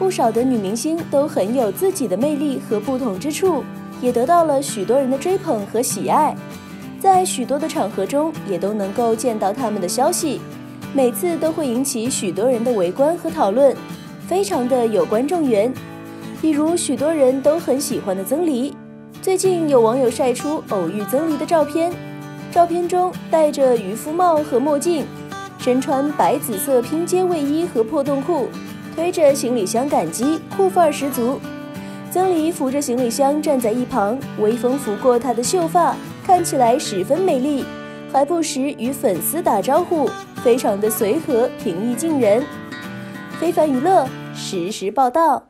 不少的女明星都很有自己的魅力和不同之处，也得到了许多人的追捧和喜爱。在许多的场合中，也都能够见到他们的消息，每次都会引起许多人的围观和讨论，非常的有观众缘。比如许多人都很喜欢的曾黎，最近有网友晒出偶遇曾黎的照片，照片中戴着渔夫帽和墨镜，身穿白紫色拼接卫衣和破洞裤。推着行李箱赶集，酷范儿十足。曾黎扶着行李箱站在一旁，微风拂过她的秀发，看起来十分美丽，还不时与粉丝打招呼，非常的随和平易近人。非凡娱乐实时报道。